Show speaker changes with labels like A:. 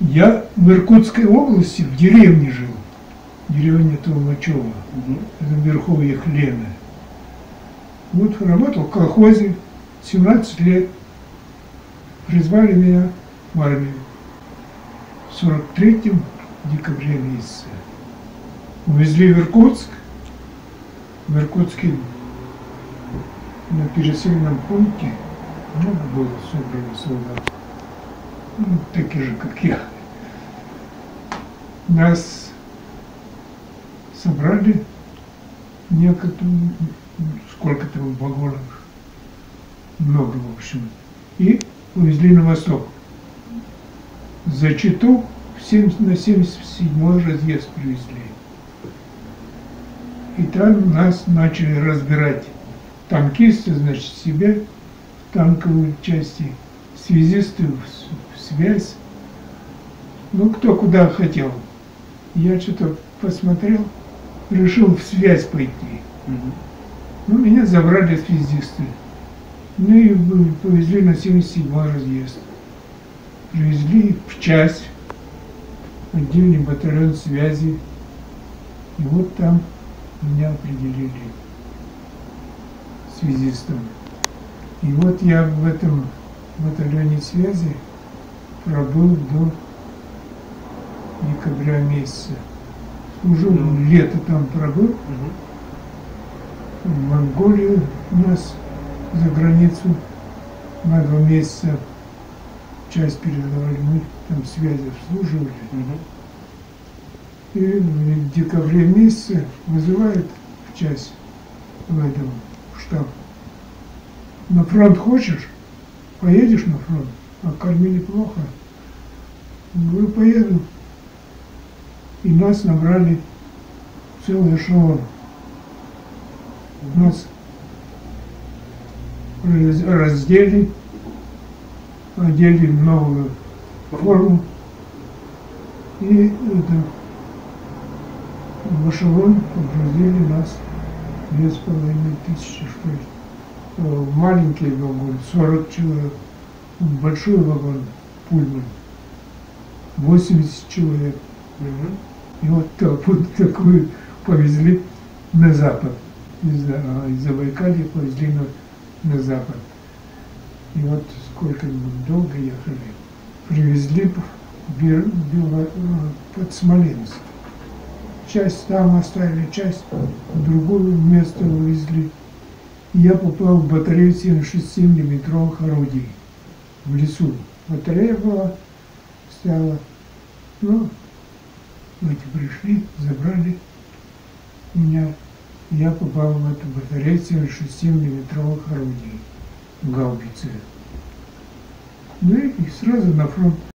A: Я в Иркутской области в деревне жил. Деревня Толмачева. Это в верховьях Лены. Вот работал в колхозе 17 лет. Призвали меня в армию. В 43-м декабре месяце. Увезли в Иркутск. В Иркутске на пересыльном пункте много было собрано солдат. Ну, такие же, как я. Нас собрали некоторые, сколько там вагонов, много, в общем, и увезли на восток. За Читу в 70, на 77-й разъезд привезли. И там нас начали разбирать танкисты, значит, себе в танковые части, связисты в связь. Ну, кто куда хотел. Я что-то посмотрел, решил в связь пойти. Ну, меня забрали связисты. Ну и повезли на 77-й разъезд. Привезли в часть, отдельный батальон связи. И вот там меня определили связистом. И вот я в этом батальоне связи пробыл до декабря месяца. Служил
B: Ну.
A: лето там пробыл, в Монголию нас за границу на два месяца часть передавали, мы там связи обслуживали. И в декабре месяце вызывают в часть в этом штаб. На фронт хочешь? Поедешь на фронт? А кормили плохо. Говорю, поеду. И нас набрали целый эшелон. Нас раз- раздели, одели в новую форму. И это, в эшелон погрузили нас две с половиной тысячи, что ли. Э, Маленький вагон, 40 человек. Большой вагон, пульман, 80 человек. И вот так, вот такую повезли на запад. Из, а, из Забайкалья повезли на, на запад. И вот сколько долго ехали. Привезли под Смоленск. Часть там оставили, часть в другое место увезли. И я попал в батарею 76 миллиметровых орудий в лесу. Была, стояла. Ну, эти пришли, забрали меня. Я попал в эту батарею 76 миллиметровых орудий, гаубицы. Ну и сразу на фронт